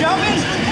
Jovens